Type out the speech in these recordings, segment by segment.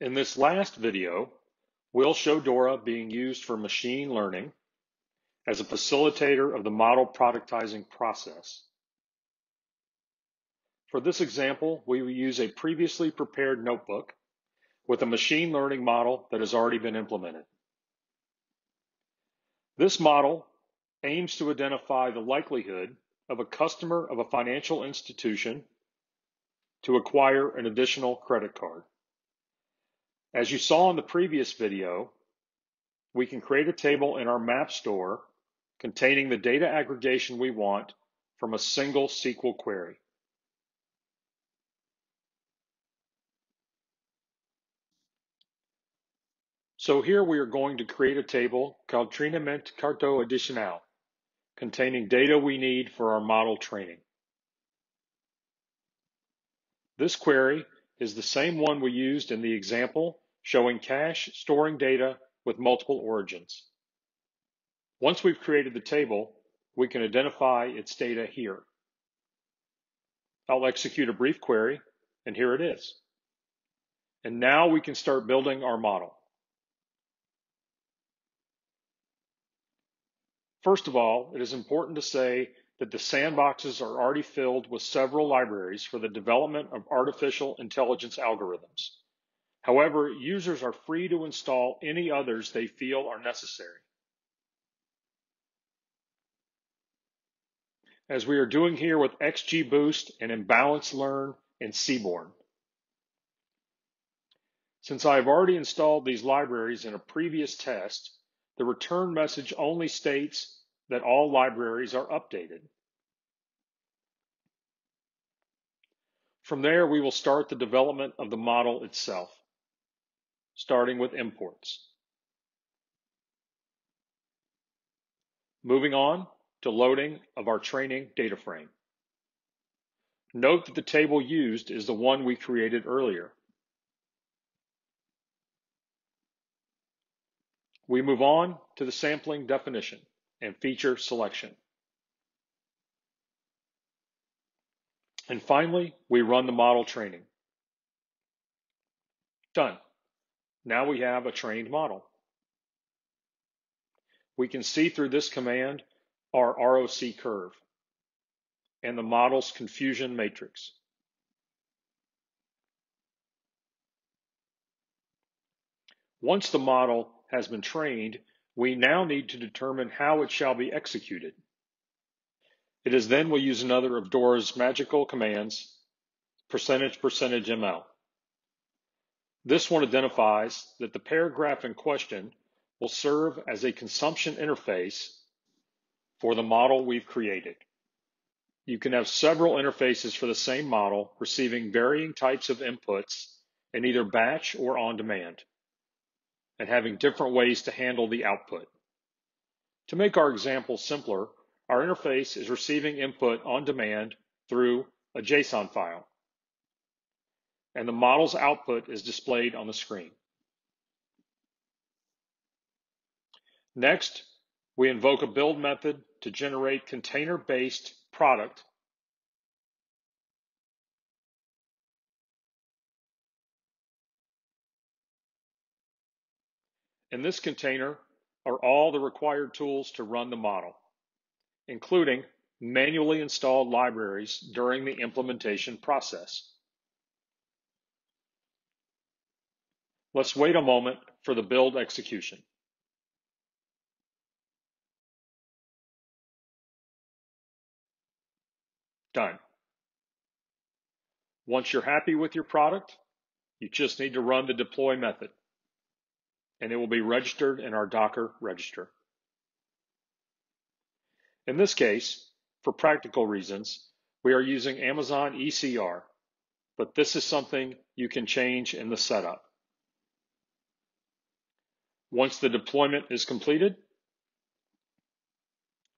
In this last video, we'll show Dora being used for machine learning as a facilitator of the model productizing process. For this example, we will use a previously prepared notebook with a machine learning model that has already been implemented. This model aims to identify the likelihood of a customer of a financial institution to acquire an additional credit card. As you saw in the previous video, we can create a table in our map store containing the data aggregation we want from a single SQL query. So here we are going to create a table called Trainament Carto Addicional, containing data we need for our model training. This query is the same one we used in the example showing cache storing data with multiple origins. Once we've created the table, we can identify its data here. I'll execute a brief query, and here it is. And now we can start building our model. First of all, it is important to say that the sandboxes are already filled with several libraries for the development of artificial intelligence algorithms. However, users are free to install any others they feel are necessary. As we are doing here with XGBoost and Imbalance Learn and Seaborn. Since I have already installed these libraries in a previous test, the return message only states that all libraries are updated. From there, we will start the development of the model itself, starting with imports. Moving on to loading of our training data frame. Note that the table used is the one we created earlier. We move on to the sampling definition and feature selection. And finally, we run the model training. Done. Now we have a trained model. We can see through this command our ROC curve and the model's confusion matrix. Once the model has been trained, we now need to determine how it shall be executed. It is then we'll use another of Dora's magical commands, percentage percentage ML. This one identifies that the paragraph in question will serve as a consumption interface for the model we've created. You can have several interfaces for the same model receiving varying types of inputs in either batch or on demand and having different ways to handle the output. To make our example simpler, our interface is receiving input on demand through a JSON file, and the model's output is displayed on the screen. Next, we invoke a build method to generate container-based product In this container are all the required tools to run the model, including manually installed libraries during the implementation process. Let's wait a moment for the build execution. Done. Once you're happy with your product, you just need to run the deploy method and it will be registered in our Docker register. In this case, for practical reasons, we are using Amazon ECR, but this is something you can change in the setup. Once the deployment is completed,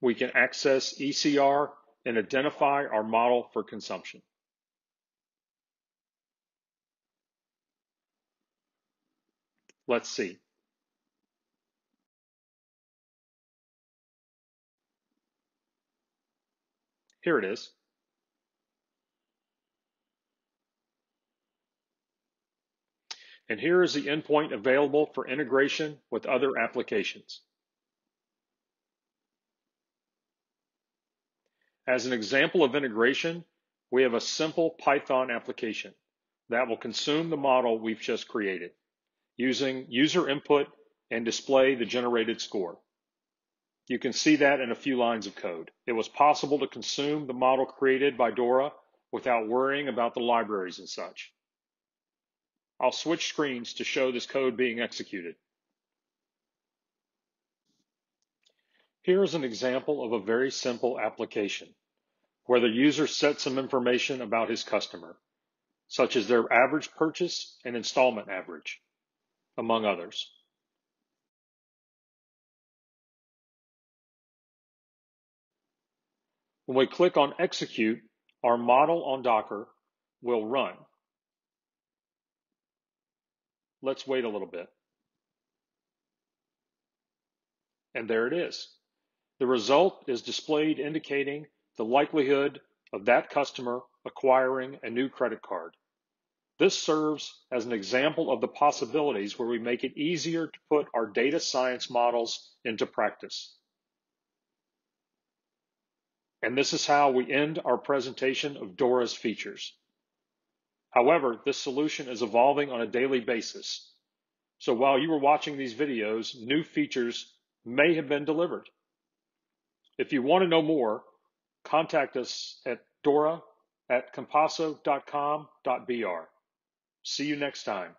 we can access ECR and identify our model for consumption. Let's see. Here it is. And here is the endpoint available for integration with other applications. As an example of integration, we have a simple Python application that will consume the model we've just created using user input and display the generated score. You can see that in a few lines of code. It was possible to consume the model created by Dora without worrying about the libraries and such. I'll switch screens to show this code being executed. Here is an example of a very simple application where the user sets some information about his customer, such as their average purchase and installment average, among others. When we click on execute, our model on Docker will run. Let's wait a little bit. And there it is. The result is displayed indicating the likelihood of that customer acquiring a new credit card. This serves as an example of the possibilities where we make it easier to put our data science models into practice. And this is how we end our presentation of Dora's features. However, this solution is evolving on a daily basis. So while you were watching these videos, new features may have been delivered. If you want to know more, contact us at dora at compasso.com.br. See you next time.